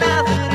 nothing